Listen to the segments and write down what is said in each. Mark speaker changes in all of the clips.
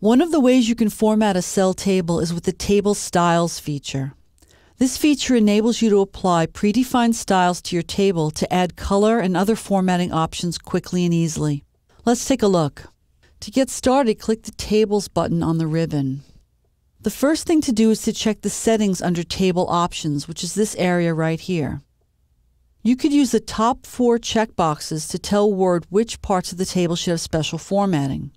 Speaker 1: One of the ways you can format a cell table is with the Table Styles feature. This feature enables you to apply predefined styles to your table to add color and other formatting options quickly and easily. Let's take a look. To get started, click the Tables button on the ribbon. The first thing to do is to check the settings under Table Options, which is this area right here. You could use the top four checkboxes to tell Word which parts of the table should have special formatting.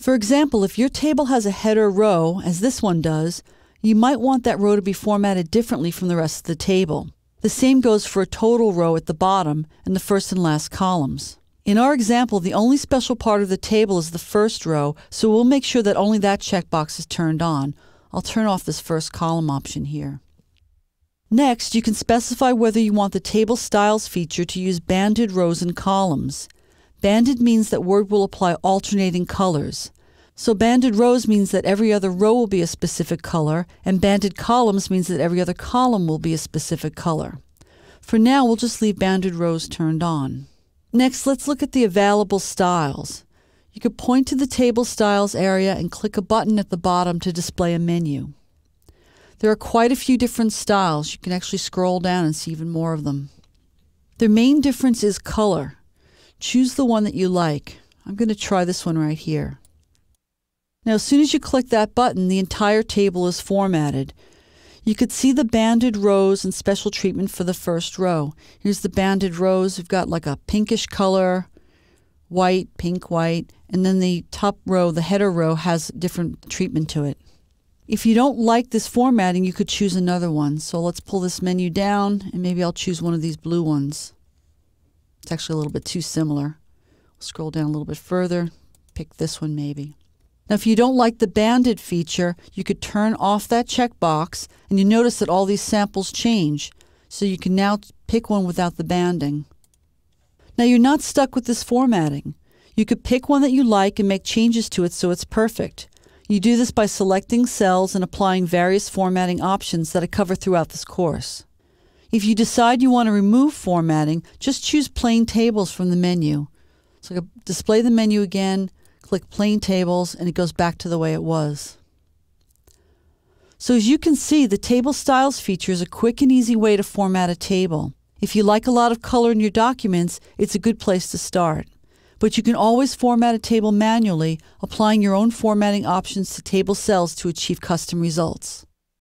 Speaker 1: For example, if your table has a header row, as this one does, you might want that row to be formatted differently from the rest of the table. The same goes for a total row at the bottom and the first and last columns. In our example, the only special part of the table is the first row, so we'll make sure that only that checkbox is turned on. I'll turn off this first column option here. Next, you can specify whether you want the Table Styles feature to use banded rows and columns. Banded means that Word will apply alternating colors. So banded rows means that every other row will be a specific color, and banded columns means that every other column will be a specific color. For now, we'll just leave banded rows turned on. Next, let's look at the available styles. You could point to the Table Styles area and click a button at the bottom to display a menu. There are quite a few different styles. You can actually scroll down and see even more of them. Their main difference is color. Choose the one that you like. I'm going to try this one right here. Now, as soon as you click that button, the entire table is formatted. You could see the banded rows and special treatment for the first row. Here's the banded rows. We've got like a pinkish color, white, pink, white, and then the top row, the header row, has different treatment to it. If you don't like this formatting, you could choose another one. So let's pull this menu down, and maybe I'll choose one of these blue ones. It's actually a little bit too similar. Scroll down a little bit further, pick this one maybe. Now, if you don't like the banded feature, you could turn off that checkbox and you notice that all these samples change. So you can now pick one without the banding. Now, you're not stuck with this formatting. You could pick one that you like and make changes to it so it's perfect. You do this by selecting cells and applying various formatting options that I cover throughout this course. If you decide you want to remove formatting, just choose Plain Tables from the menu. So display the menu again, click Plain Tables, and it goes back to the way it was. So as you can see, the Table Styles feature is a quick and easy way to format a table. If you like a lot of color in your documents, it's a good place to start. But you can always format a table manually, applying your own formatting options to table cells to achieve custom results.